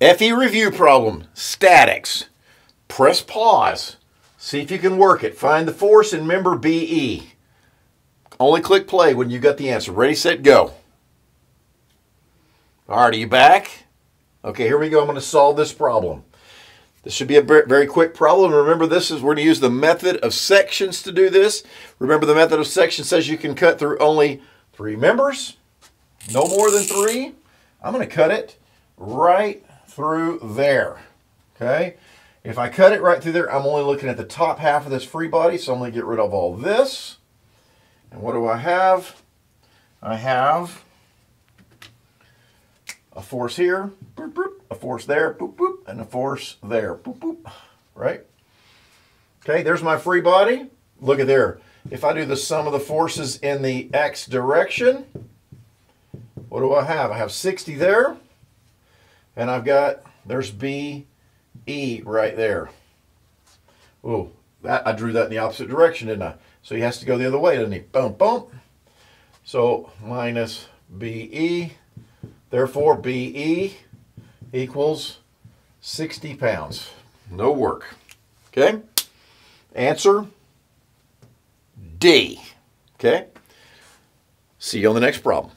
FE review problem, statics. Press pause. See if you can work it. Find the force in member BE. Only click play when you got the answer. Ready, set, go. All right, are you back? Okay, here we go. I'm going to solve this problem. This should be a very quick problem. Remember, this is we're going to use the method of sections to do this. Remember, the method of sections says you can cut through only three members, no more than three. I'm going to cut it right through there. Okay, if I cut it right through there, I'm only looking at the top half of this free body, so I'm going to get rid of all this. And what do I have? I have a force here, boop, boop, a force there, boop, boop, and a force there, boop, boop, right? Okay, there's my free body. Look at there. If I do the sum of the forces in the x direction, what do I have? I have 60 there, and I've got, there's B, E right there. Oh, that I drew that in the opposite direction, didn't I? So he has to go the other way, doesn't he? Boom, boom. So minus BE, therefore BE equals 60 pounds. No work. Okay? Answer D. Okay? See you on the next problem.